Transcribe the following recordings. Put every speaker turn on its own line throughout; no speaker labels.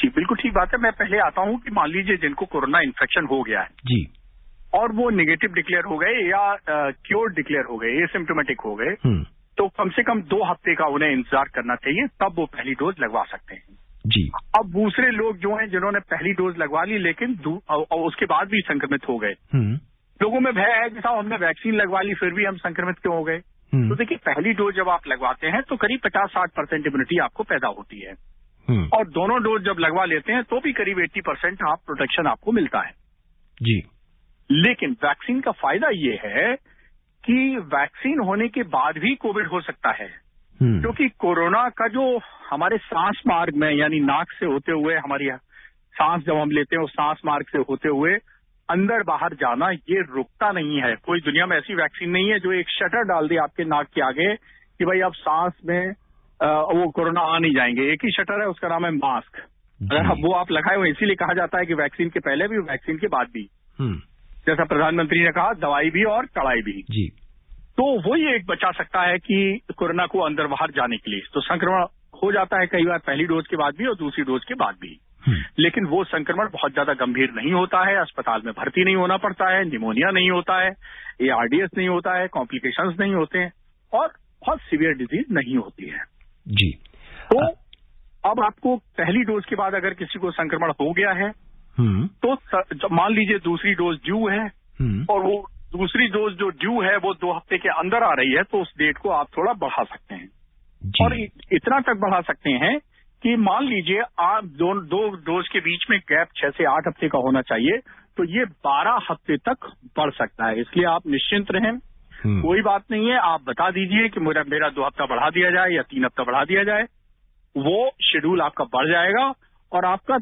जी बिल्कुल ठीक बात है। मैं पहले आता हूँ कि मान लीजिए जिनको कोरोना इन्फेक्शन हो गया है
जी।
और वो निगेटिव डिक्लेयर हो गए या क्योर डिक्लेयर हो गए एसिम्टोमेटिक हो गए
हम्म।
तो कम से कम दो हफ़्ते का उन्हें इंतज़ार करना चाहिए तब वो पहली डोज लगवा सकते हैं।
जी।
अब दूसरे लोग जो हैं जिन्होंने पहली डोज लगवा ली लेकिन उसके बाद भी संक्रमित हो गए।
हम्म।
लोगों में भय है कि साहब हमने वैक्सीन लगवा ली फिर भी हम संक्रमित क्यों हो गए? तो
हम्म
देखिए पहली डोज जब आप लगवाते हैं तो करीब पचास साठ परसेंट इम्यूनिटी आपको पैदा होती है। और दोनों डोज जब लगवा लेते हैं तो भी करीब एट्टी परसेंट आप प्रोटेक्शन आपको मिलता है।
जी।
लेकिन वैक्सीन का फ़ायदा ये है कि वैक्सीन होने के बाद भी कोविड हो सकता है।
हम्म।
क्योंकि कोरोना का जो हमारे सांस मार्ग में यानी नाक से होते हुए हमारी सांस जब हम लेते हैं उस सांस मार्ग से होते हुए अंदर बाहर जाना ये रुकता नहीं है। कोई दुनिया में ऐसी वैक्सीन नहीं है जो एक शटर डाल दे आपके नाक के आगे कि भाई अब सांस में वो कोरोना आ नहीं जाएँगे। एक ही शटर है उसका नाम है मास्क। अगर
जी।
वो आप लगाए हुए इसीलिए कहा जाता है कि वैक्सीन के पहले भी वैक्सीन के बाद भी।
हम्म।
जैसा प्रधानमंत्री ने कहा दवाई भी और कड़ाई भी।
जी।
तो वही एक बचा सकता है कि कोरोना को अंदर बाहर जाने के लिए। तो संक्रमण हो जाता है कई बार पहली डोज के बाद भी और दूसरी डोज के बाद भी।
हम्म।
लेकिन वो संक्रमण बहुत ज़्यादा गंभीर नहीं होता है अस्पताल में भर्ती नहीं होना पड़ता है निमोनिया नहीं होता है एआरडीएस नहीं होता है कॉम्प्लिकेशंस नहीं होते हैं और बहुत सीवियर डिज़ीज़ नहीं होती है।
जी।
तो अब आपको पहली डोज के बाद अगर किसी को संक्रमण हो गया है
हम्म।
तो मान लीजिए दूसरी डोज ड्यू है
हम्म।
और वो दूसरी डोज जो ड्यू है वो दो हफ़्ते के अंदर आ रही है तो उस डेट को आप थोड़ा बढ़ा सकते हैं। और इतना तक बढ़ा सकते हैं कि मान लीजिए आप दो, दो डोज के बीच में गैप छह से आठ हफ़्ते का होना चाहिए तो ये बारह हफ़्ते तक बढ़ सकता है। इसलिए आप निश्चिंत रहें। कोई बात नहीं है, आप बता दीजिए कि मेरा मेरा दो हफ़्ता बढ़ा दिया जाए या तीन हफ़्ता बढ़ा दिया जाए। वो शेड्यूल आपका बढ़ जाएगा और आपका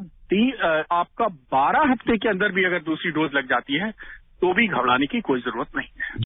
आपका बारह हफ़्ते के अंदर भी अगर दूसरी डोज लग जाती है तो भी घबराने की कोई ज़रूरत नहीं है।